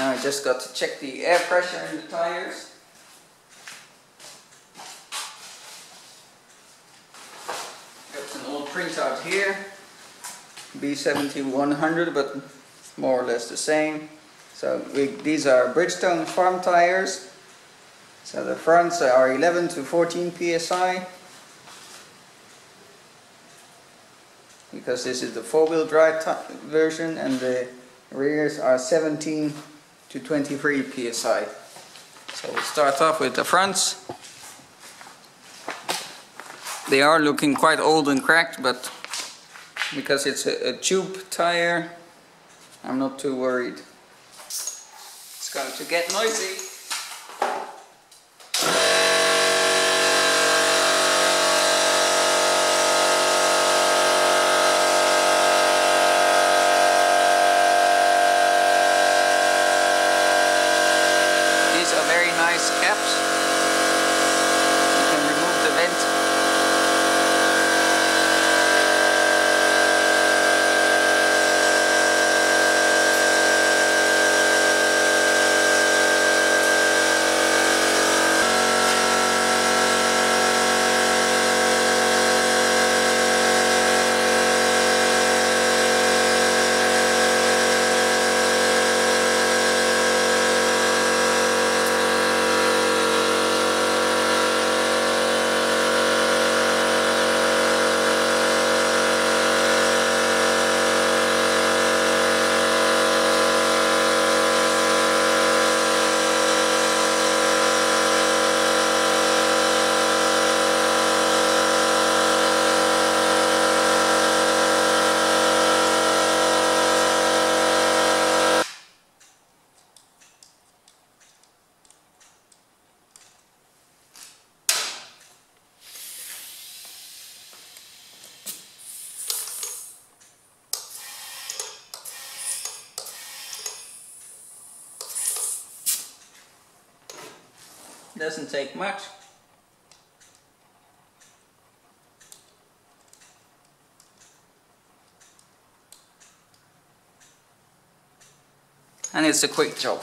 Now I just got to check the air pressure in the tires. Got an old printout here. B7100 but more or less the same. So we, these are Bridgestone farm tires. So the fronts are 11 to 14 psi. Because this is the four-wheel drive version and the rears are 17 to 23 psi. So we'll start off with the fronts. They are looking quite old and cracked, but because it's a, a tube tire, I'm not too worried. It's going to get noisy. These are very nice caps. Doesn't take much. And it's a quick job.